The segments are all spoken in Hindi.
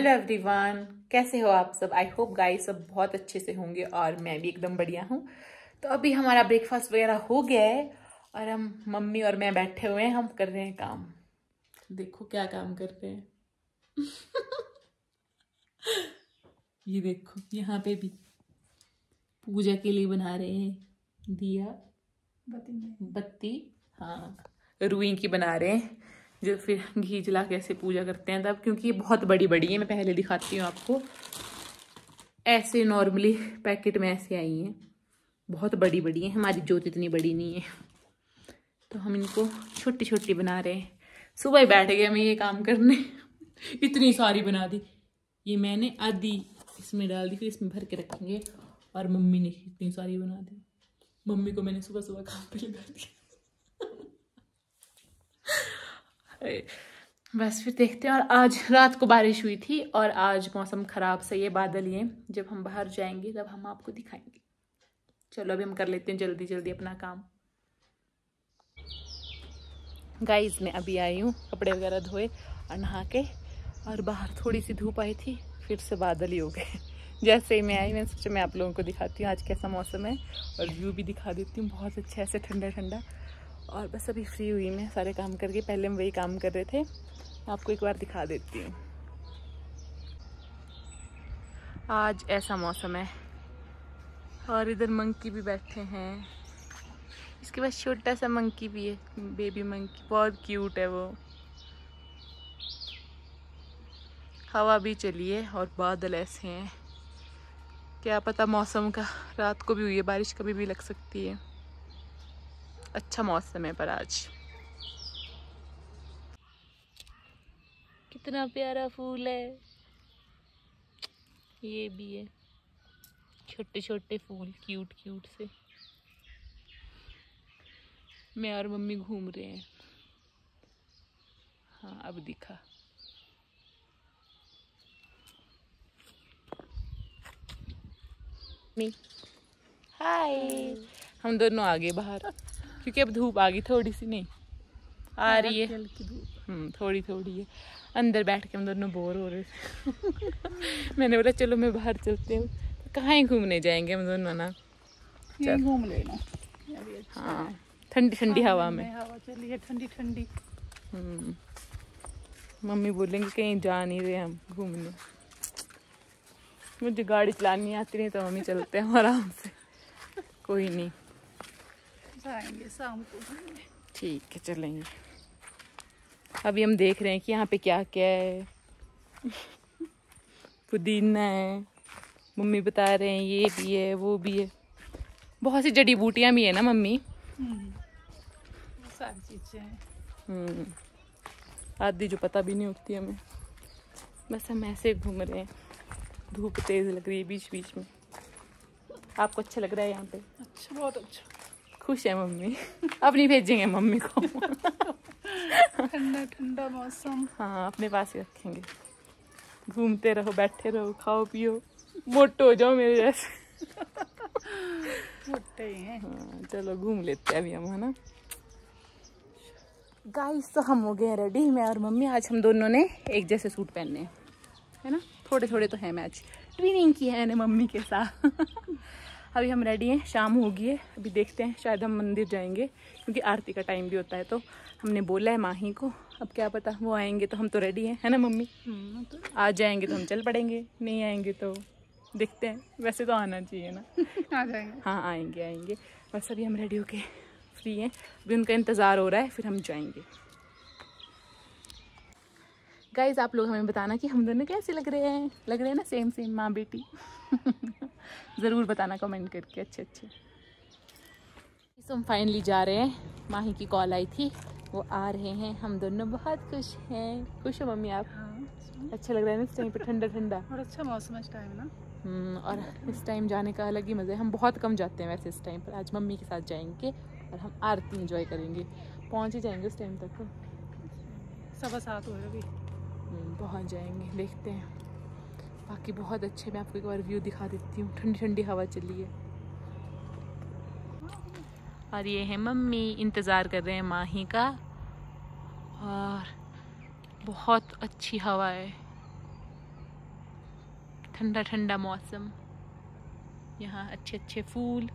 हेलो एवरीवन कैसे हो आप सब? आई होप गाइस सब बहुत अच्छे से होंगे और मैं भी एकदम बढ़िया हूँ। तो अभी हमारा ब्रेकफास्ट वगैरह हो गया है और हम मम्मी और मैं बैठे हुए हैं हम कर रहे हैं काम। देखो क्या काम कर रहे हैं। ये देखो यहाँ पे भी पूजा के लिए बना रहे हैं। दिया बत्ती हाँ रुई की बना रहे हैं। जो फिर घी जला के ऐसे पूजा करते हैं तब, क्योंकि ये बहुत बड़ी बड़ी है, मैं पहले दिखाती हूँ आपको। ऐसे नॉर्मली पैकेट में ऐसे आई हैं। बहुत बड़ी बड़ी हैं, हमारी जोत इतनी बड़ी नहीं है। तो हम इनको छोटी छोटी बना रहे हैं। सुबह ही बैठ गए मैं ये काम करने। इतनी सारी बना दी। ये मैंने आधी इसमें डाल दी, फिर इसमें भर के रखेंगे। और मम्मी ने इतनी सारी बना दी। मम्मी को मैंने सुबह सुबह काम पे लगा दिया। बस फिर देखते हैं। और आज रात को बारिश हुई थी और आज मौसम ख़राब, सही है, बादल ये। जब हम बाहर जाएँगे, तब हम आपको दिखाएँगे। चलो, अभी हम कर लेते हैं जल्दी जल्दी अपना काम। गाइस मैं अभी आई हूँ, कपड़े वगैरह धोए और नहा के, और बाहर थोड़ी सी धूप आई थी, फिर से बादल ही हो गए। जैसे ही मैं आई, मैंने सोचा मैं आप लोगों को दिखाती हूँ आज कैसा मौसम है, और व्यू भी दिखा देती हूँ। बहुत अच्छा ऐसे ठंडा ठंडा और बस अभी फ्री हुई मैं, सारे काम करके। पहले हम वही काम कर रहे थे। आपको एक बार दिखा देती हूँ। आज ऐसा मौसम है। और इधर मंकी भी बैठे हैं। इसके पास छोटा सा मंकी भी है। बेबी मंकी, बहुत क्यूट है वो। हवा भी चली है और बादल ऐसे हैं। क्या पता मौसम का, रात को भी हुई है, बारिश कभी भी लग सकती है। अच्छा मौसम है पर आज। कितना प्यारा फूल है। ये भी है। छोटे छोटे फूल क्यूट क्यूट से। मैं और मम्मी घूम रहे हैं। हाँ अब दिखा। हाय हम दोनों आगे बाहर। क्योंकि अब धूप आ गई थोड़ी सी नहीं। आ रही है। हम्म थोड़ी थोड़ी है। अंदर बैठ के हम दोनों बोर हो रहे थे। मैंने बोला चलो मैं बाहर चलते हूँ। तो कहाँ ही घूमने जाएँगे हम दोनों ना? घूम लेना। अच्छा हाँ ठंडी ठंडी हवा में। हवा चली है ठंडी ठंडी। हम्म। मम्मी बोलेंगे कहीं जा नहीं रहे हम घूमने। मुझे गाड़ी चलानी आती नहीं तो मम्मी चलते हैं आराम से। कोई नहीं। जाएँगे शाम को ठीक है चलेंगे। अभी हम देख रहे हैं कि यहाँ पे क्या क्या है। पुदीना है मम्मी बता रहे हैं ये भी है वो भी है। बहुत सी जड़ी बूटियाँ भी है ना मम्मी? सारी चीज़ें हैं। हम्म आदि जो पता भी नहीं होती हमें। बस हम ऐसे घूम रहे हैं। धूप तेज लग रही है बीच बीच में। आपको अच्छा लग रहा है यहाँ पे? अच्छा बहुत अच्छा। खुश है मम्मी। अब नहीं भेजेंगे मम्मी को। ठंडा ठंडा मौसम। हाँ अपने पास ही रखेंगे। घूमते रहो बैठे रहो खाओ पियो। मोटो हो जाओ मेरे जैसे। मोटे ही हैं। हाँ चलो घूम लेते हैं अभी हम है ना? गाइस तो हम हो गए हैं रेडी मैं और मम्मी। आज हम दोनों ने एक जैसे सूट पहनने हैं। है ना? थोड़े थोड़े तो हैं मैच ट्विनिंग की है मैंने मम्मी के साथ। अभी हम रेडी हैं शाम हो गई है अभी देखते हैं शायद हम मंदिर जाएँगे क्योंकि आरती का टाइम भी होता है तो हमने बोला है माही को अब क्या पता वो आएँगे तो हम तो रेडी हैं है ना मम्मी? तो आ जाएँगे तो हम चल पड़ेंगे नहीं आएँगे तो देखते हैं वैसे तो आना चाहिए ना। आ जाएँगे। हाँ आएँगे आएँगे बस अभी हम रेडी होके फ्री हैं अभी उनका इंतज़ार हो रहा है फिर हम जाएँगे। गाइज़ आप लोग हमें बताना कि हम दोनों कैसे लग रहे हैं। लग रहे हैं ना सेम सेम माँ बेटी। ज़रूर बताना कमेंट करके अच्छे अच्छे। हम फाइनली जा रहे हैं। माही की कॉल आई थी। वो आ रहे हैं। हम दोनों बहुत खुश हैं। खुश हो मम्मी आप? हाँ अच्छा लग रहा है ना इस टाइम पे ठंडा ठंडा। और अच्छा मौसम है इस टाइम ना? हम्म, और इस टाइम जाने का अलग ही मज़ा है। हम बहुत कम जाते हैं वैसे इस टाइम पर। आज मम्मी के साथ जाएँगे और हम आरती इंजॉय करेंगे। पहुँच ही जाएँगे उस टाइम तक। सवा सात हो हम्म, पहुँच जाएँगे देखते हैं। बाकी बहुत अच्छे मैं आपको एक बार व्यू दिखा देती हूँ। ठंडी ठंडी हवा चली है। और ये है मम्मी इंतज़ार कर रहे हैं माही का। और बहुत अच्छी हवा है। ठंडा ठंडा मौसम। यहाँ अच्छे अच्छे फूल।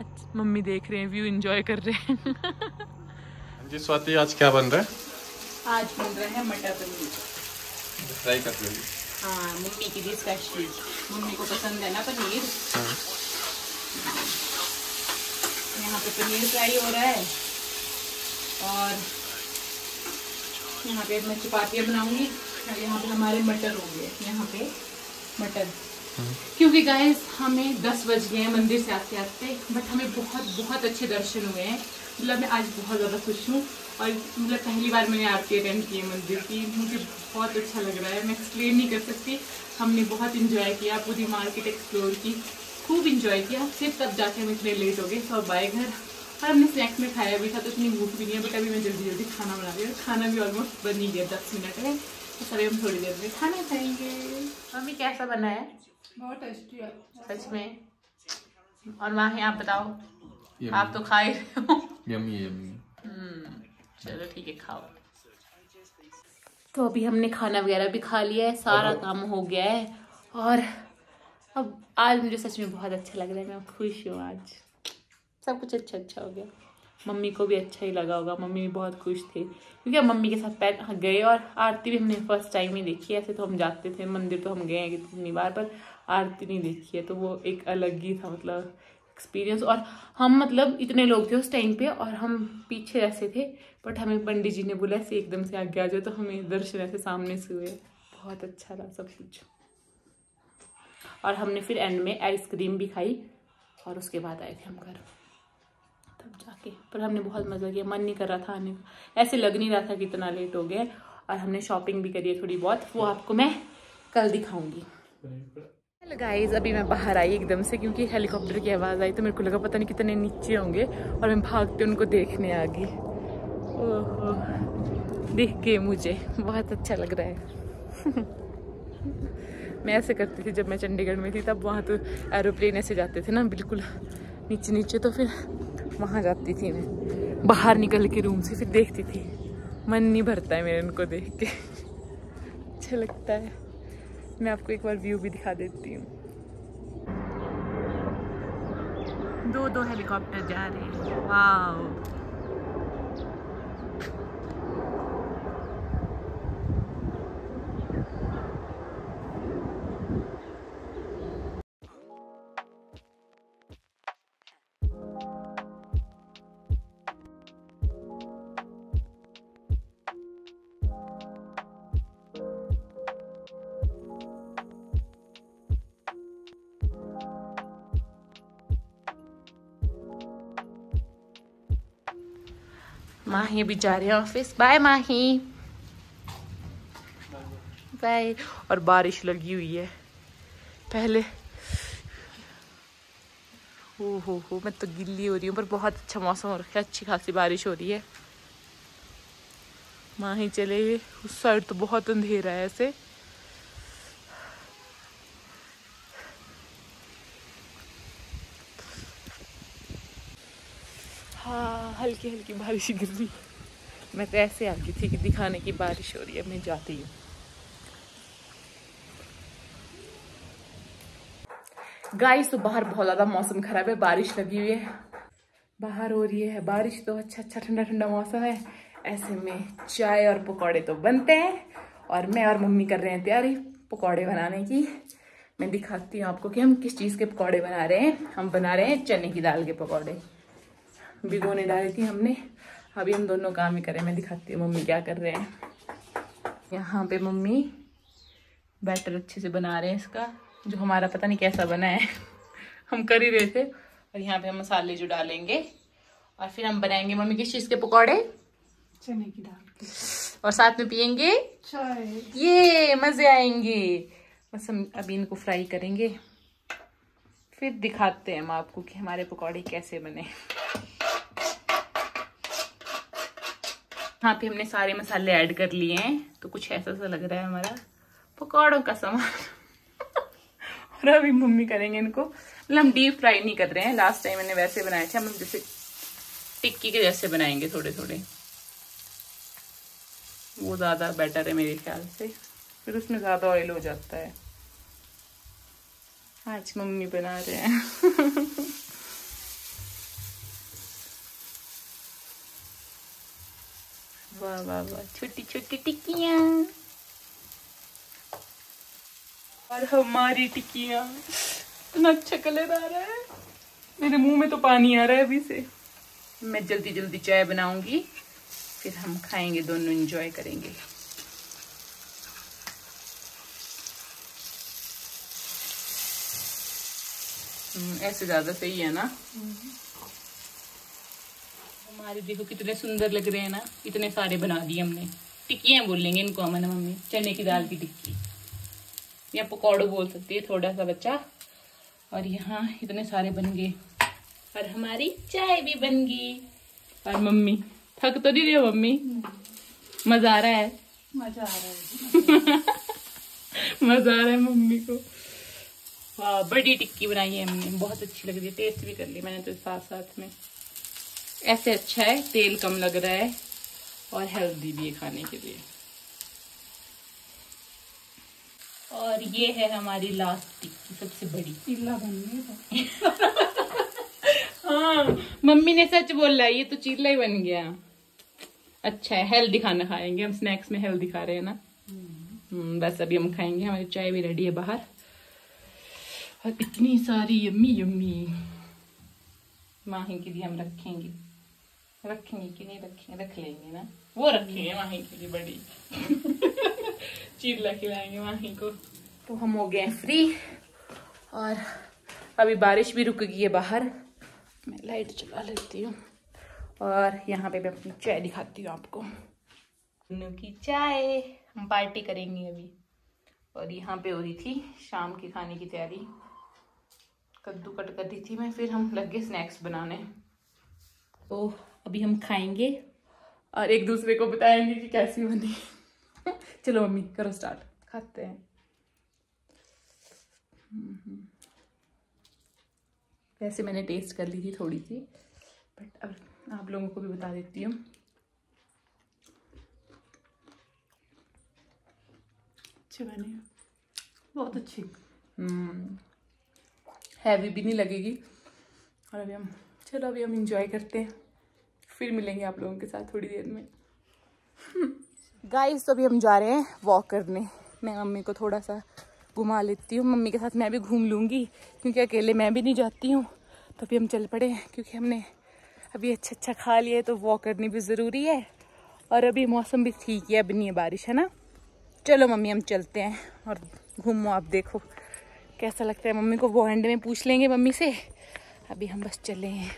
अच्छा, मम्मी देख रहे हैं व्यू एंजॉय कर रहे हाँ। जी स्वाति आज क्या बन रहा है? आज बन रहा है मटर पनीर। फ्राई कर रही हाँ मम्मी की डिश स्पेशल मम्मी को पसंद है ना पनीर? यहाँ पे पनीर फ्राई हो रहा है। और यहाँ पे मैं चपातियाँ बनाऊँगी। और यहाँ पे हमारे मटर हो गए यहाँ पे मटर। क्योंकि गाइस हमें दस बज गए हैं मंदिर से आते आते बट हमें बहुत बहुत अच्छे दर्शन हुए हैं। मतलब मैं आज बहुत ज़्यादा खुश हूँ और मतलब पहली बार मैंने आपके अटेंड किए मंदिर की। मुझे बहुत अच्छा लग रहा है मैं एक्सप्लेन नहीं कर सकती। हमने बहुत इंजॉय किया पूरी मार्केट एक्सप्लोर की खूब इंजॉय किया। सिर्फ़ तब जाके हम इतने लेट हो गए सब आए घर। और हमने स्नैक्स में खाया भी था तो इतनी भूख भी नहीं है बट अभी मैं जल्दी जल्दी खाना बना रही हूँ। खाना भी ऑलमोस्ट बन ही गया दस मिनट है। तो सभी हम थोड़ी देर में खाना खाएँगे। मम्मी कैसा बना है? बहुत टेस्टी है। सच में। और माँ आप बताओ आप तो खा ही रहे हो। Yummy yummy. हम्म, चलो ठीक है खाओ। तो अभी हमने खाना वगैरह भी खा लिया है सारा काम हो गया है और अब आज मुझे सच में बहुत अच्छा लग रहा है मैं खुश हूँ आज। सब कुछ अच्छा अच्छा हो गया। मम्मी को भी अच्छा ही लगा होगा मम्मी भी बहुत खुश थे। क्योंकि हम मम्मी के साथ पैर गए और आरती भी हमने फ़र्स्ट टाइम ही देखी है ऐसे तो हम जाते थे मंदिर तो हम गए हैं कितनी बार पर आरती नहीं देखी है तो वो एक अलग ही था मतलब एक्सपीरियंस और हम मतलब इतने लोग थे उस टाइम पे और हम पीछे ऐसे थे बट हमें पंडित जी ने बोला, ऐसे एकदम से आगे आ जाओ तो हमें दर्शन ऐसे सामने से हुए। बहुत अच्छा रहा सब कुछ। और हमने फिर एंड में आइसक्रीम भी खाई और उसके बाद आए थे हम घर। तब जाके। पर हमने बहुत मज़ा किया। मन नहीं कर रहा था आने का। ऐसे लग नहीं रहा था कि इतना लेट हो गया। और हमने शॉपिंग भी करी है थोड़ी बहुत। वो आपको मैं कल दिखाऊँगी। गाइस अभी मैं बाहर आई एकदम से क्योंकि हेलीकॉप्टर की आवाज़ आई तो मेरे को लगा पता नहीं कितने नीचे होंगे और मैं भागते उनको देखने आ गई। ओहो, दिख गए मुझे। बहुत अच्छा लग रहा है। मैं ऐसे करती थी जब मैं चंडीगढ़ में थी, तब वहाँ तो एरोप्लेन ऐसे जाते थे ना, बिल्कुल नीचे नीचे तो फिर वहाँ जाती थी मैं। बाहर निकल के रूम से फिर देखती थी। मन नहीं भरता है मेरे उनको देख के। अच्छा लगता है। मैं आपको एक बार व्यू भी दिखा देती हूँ। दो दो हेलीकॉप्टर जा रहे हैं। वाह माही भी जा रहे हैं ऑफ़िस बाय माही. बाय और बारिश लगी हुई है. पहले. हो हो हो मैं तो गिल्ली हो रही हूँ, पर बहुत अच्छा मौसम हो रखा है. अच्छी खासी बारिश हो रही है. माही चले उस साइड तो बहुत अंधेरा है ऐसे हाँ हल्की हल्की बारिश गिर रही मैं तो ऐसे आ गई थी कि दिखाने की बारिश हो रही है, मैं जाती हूँ। गाइस तो बाहर बहुत ज़्यादा मौसम खराब है, बारिश लगी हुई है। बाहर हो रही है बारिश तो अच्छा अच्छा ठंडा ठंडा मौसम है। ऐसे में चाय और पकौड़े तो बनते हैं, और मैं और मम्मी कर रहे हैं तैयारी पकौड़े बनाने की। मैं दिखाती हूँ आपको कि हम किस चीज़ के पकौड़े बना रहे हैं। हम बना रहे हैं चने की दाल के पकौड़े। भिगोने डाली थी हमने। अभी हम दोनों काम ही करें। मैं दिखाती हूँ मम्मी क्या कर रहे हैं। यहाँ पे मम्मी बैटर अच्छे से बना रहे हैं इसका जो हमारा पता नहीं कैसा बना है। हम कर ही रहे थे। और यहाँ पे हम मसाले जो डालेंगे और फिर हम बनाएँगे मम्मी किस चीज़ के पकौड़े? चने की दाल की। और साथ में पियेंगे? चाय। ये मज़े आएँगे। बस हम अभी इनको फ्राई करेंगे। फिर दिखाते हैं हम आपको कि हमारे पकौड़े कैसे बने। यहाँ पे हमने सारे मसाले ऐड कर लिए हैं तो कुछ ऐसा सा लग रहा है हमारा। पकौड़ों का सामान। और अभी मम्मी करेंगे इनको। मतलब हम डीप फ्राई नहीं कर रहे हैं। लास्ट टाइम मैंने वैसे बनाए थे, हम जैसे टिक्की के जैसे बनाएँगे थोड़े थोड़े वो ज़्यादा बेटर है मेरे ख्याल से। फिर उसमें ज़्यादा ऑयल हो जाता है। आज मम्मी बना रहे हैं। वाह वाह वाह छोटी छोटी टिक्कियाँ। और हमारी टिक्कियाँ। इतना अच्छा कलर आ रहा है। मेरे मुँह में तो पानी आ रहा है अभी से। मैं जल्दी जल्दी चाय बनाऊँगी। फिर हम खाएँगे दोनों एंजॉय करेंगे। हम्म, ऐसे ज़्यादा सही है ना? हमारे देखो कितने सुंदर लग रहे हैं ना इतने सारे बना दिए हमने। टिक्कियाँ बोलेंगे इनको अमन मम्मी चने की दाल की टिक्की। या पकौड़ो बोल सकती है थोड़ा सा बच्चा। और यहाँ इतने सारे बन गए। और हमारी चाय भी बन गई। और मम्मी थक तो नहीं रही हो मम्मी? मज़ा आ रहा है? मज़ा आ रहा है। मज़ा आ रहा है मम्मी को। वाह बड़ी टिक्की बनाई है हमने। बहुत अच्छी लग रही है टेस्ट भी कर ली मैंने तो साथ साथ में। ऐसे अच्छा है तेल कम लग रहा है और हेल्दी भी है खाने के लिए। और ये है हमारी लास्ट टिक्की सबसे बड़ी। चिल्ला बन गया हाँ मम्मी ने सच बोला ये तो चिल्ला ही बन गया। अच्छा है हेल्दी खाना खाएँगे हम स्नैक्स में हेल्दी खा रहे हैं ना। हम्म, बस अभी हम खाएँगे हमारी चाय भी रेडी है बाहर। और इतनी सारी यम्मी यम्मी माही के लिए हम रखेंगे। रखेंगे कि नहीं रखेंगे रख लेंगे ना। वो रखेंगे माही के लिए बड़ी। चीला खिलाएँगे माही को। तो हम हो गए फ्री और अभी बारिश भी रुक गई है बाहर। मैं लाइट चला लेती हूँ। और यहाँ पे मैं अपनी चाय दिखाती हूँ आपको। की चाय। हम पार्टी करेंगे अभी। और यहाँ पे हो रही थी शाम के खाने की तैयारी। कद्दू कट कर दी थी मैं फिर हम लग गए स्नैक्स बनाने। तो अभी हम खाएँगे। और एक दूसरे को बताएँगे कि कैसी बनी। चलो मम्मी करो स्टार्ट खाते हैं। वैसे मैंने टेस्ट कर ली थी थोड़ी सी बट अब आप लोगों को भी बता देती हूँ। अच्छी बनी। बहुत अच्छी। हैवी भी नहीं लगेगी। और अभी हम चलो अभी हम इंजॉय करते हैं। फिर मिलेंगे आप लोगों के साथ थोड़ी देर में। गाइस तो अभी हम जा रहे हैं वॉक करने। मैं मम्मी को थोड़ा सा घुमा लेती हूँ। मम्मी के साथ मैं भी घूम लूँगी, क्योंकि अकेले मैं भी नहीं जाती हूँ। तो अभी हम चल पड़े हैं, क्योंकि हमने अभी अच्छा अच्छा खा लिया है तो वॉक करनी भी ज़रूरी है। और अभी मौसम भी ठीक है अभी नहीं है बारिश, है ना? चलो मम्मी, हम चलते हैं और घूमो, आप देखो। कैसा लगता है? मम्मी को वो एंड में पूछ लेंगे मम्मी से। अभी हम बस चले हैं।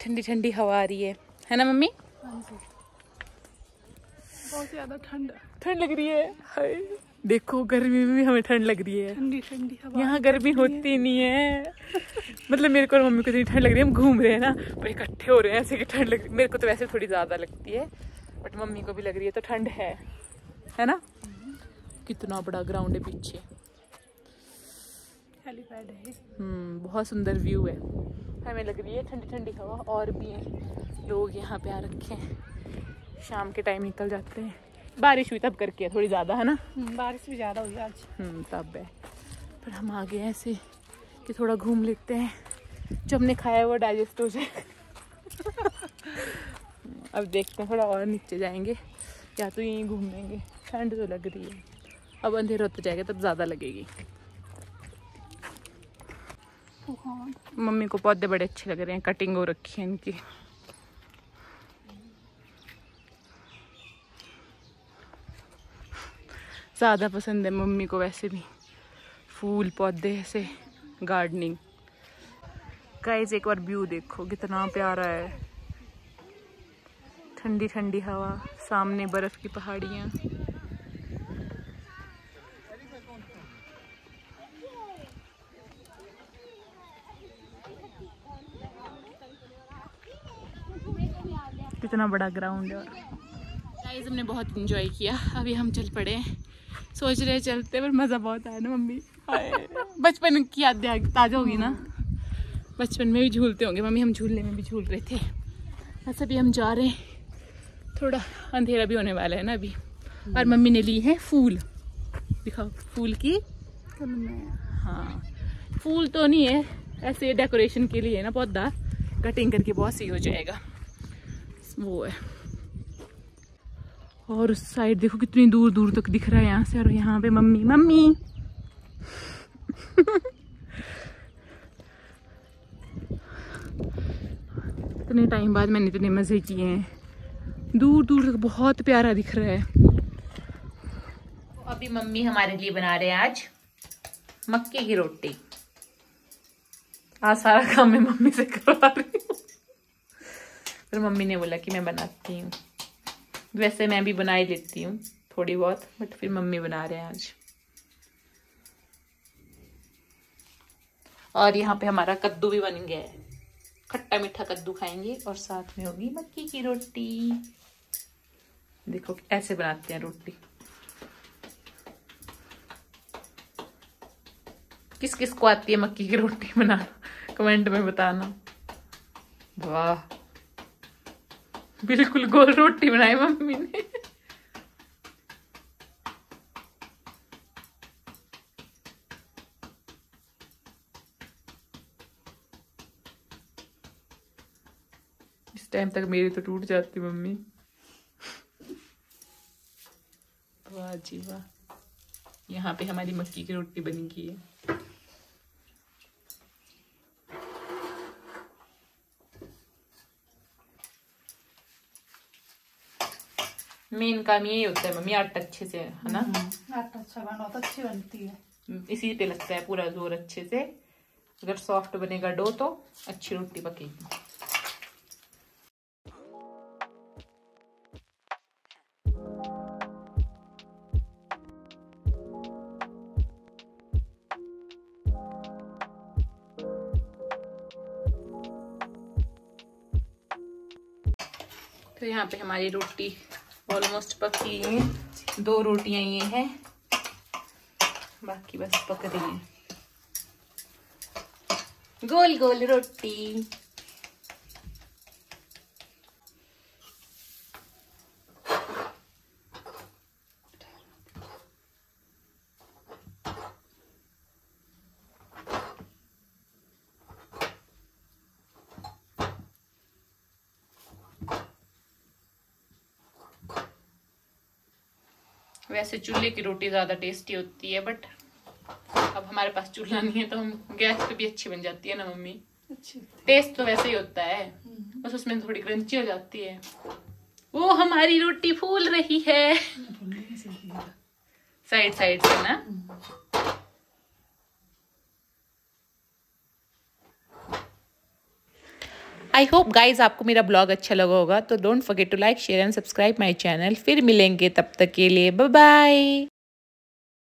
ठंडी ठंडी हवा आ रही है। है ना मम्मी? बहुत ज़्यादा ठंड। ठंड लग रही है? हाय। देखो गर्मी में भी हमें ठंड लग रही है। ठंडी ठंडी हवा यहाँ गर्मी होती नहीं है। मतलब मेरे को और मम्मी को इतनी ठंड लग रही है हम घूम रहे हैं ना पर इकट्ठे हो रहे हैं ऐसे कि ठंड लग रही मेरे को तो वैसे थोड़ी ज़्यादा लगती है बट मम्मी को भी लग रही है तो ठंड है। है ना? कितना बड़ा ग्राउंड है पीछे। हेलीपैड है। हम्म बहुत सुंदर व्यू है। हमें लग रही है ठंडी ठंडी हवा और भी है। लोग यहाँ पे आ रखे हैं। शाम के टाइम निकल जाते हैं। बारिश हुई तब करके है थोड़ी ज़्यादा है ना? हम्म, बारिश भी ज़्यादा हुई आज। हम्म तब है। पर हम आ गए ऐसे कि थोड़ा घूम लेते हैं। जो हमने खाया है वो डाइजेस्ट हो जाए अब देखते हैं थोड़ा और नीचे जाएँगे। या तो यहीं घूम लेंगे। ठंड तो लग रही है। अब अंधेरा होता जाएगा तब ज़्यादा लगेगी। मम्मी को पौधे बड़े अच्छे लग रहे हैं कटिंग हो रखी है इनकी। ज़्यादा पसंद है मम्मी को वैसे भी, फूल पौधे ऐसे गार्डनिंग गाइस एक बार व्यू देखो, कितना प्यारा है। ठंडी ठंडी हवा, सामने बर्फ़ की पहाड़ियाँ। कितना बड़ा ग्राउंड है। गाइस हमने बहुत इंजॉय किया। अभी हम चल पड़े सोच रहे चलते, पर मज़ा बहुत आया ना, मम्मी? बचपन की याद ताज़ा होगी ना? बचपन में भी झूलते होंगे। मम्मी, हम झूलने में भी झूल रहे थे। बस अभी हम जा रहे हैं। थोड़ा अंधेरा भी होने वाला है ना अभी। और मम्मी ने ली है फूल। दिखाओ, फूल की। हाँ। फूल तो नहीं है, ऐसे डेकोरेशन के लिए ना पौधा कटिंग करके बहुत सही हो जाएगा। वो है। और उस साइड देखो कितनी दूर दूर तक दिख रहा है यहाँ से, और यहाँ पे मम्मी मम्मी। इतने टाइम बाद मैंने इतने मज़े किए हैं। दूर दूर तक बहुत प्यारा दिख रहा है। अभी मम्मी हमारे लिए बना रहे हैं आज मक्के की रोटी। आज सारा काम मैं मम्मी से करवा रही फिर मम्मी ने बोला कि मैं बनाती हूँ। वैसे मैं भी बना ही लेती हूँ, थोड़ी बहुत बट फिर मम्मी बना रहे हैं आज। और यहाँ पे हमारा कद्दू भी बन गया है। खट्टा मीठा कद्दू खाएँगे और साथ में होगी मक्की की रोटी। देखो ऐसे बनाते हैं रोटी। किस किस को आती है मक्की की रोटी बनाना? कमेंट में बताना। वाह। बिल्कुल गोल रोटी बनाई मम्मी ने। इस टाइम तक मेरी तो टूट जाती मम्मी। वाह जी वाह। यहाँ पे हमारी मक्की की रोटी बनी गई है। मेन काम यही होता है मम्मी आटा अच्छे से है ना? आटा अच्छा बना तो अच्छी बनती है। इसी पे लगता है पूरा ज़ोर अच्छे से। अगर सॉफ्ट बनेगा डो तो अच्छी रोटी पकेगी। तो यहाँ पे हमारी रोटी ऑलमोस्ट पक गई हैं दो रोटियाँ ये हैं। बाकी बस पक रही है। गोल गोल रोटी। वैसे चूल्हे की रोटी ज़्यादा टेस्टी होती है बट अब हमारे पास चूल्हा नहीं है तो हम गैस पे भी अच्छी बन जाती है ना मम्मी? अच्छी टेस्ट तो वैसे ही होता है बस उसमें थोड़ी क्रंची हो जाती है। वो हमारी रोटी फूल रही है। साइड साइड से ना? आई होप गाइज़ आपको मेरा ब्लॉग अच्छा लगा होगा तो don't forget to like share and subscribe my channel फिर मिलेंगे तब तक के लिए. बाय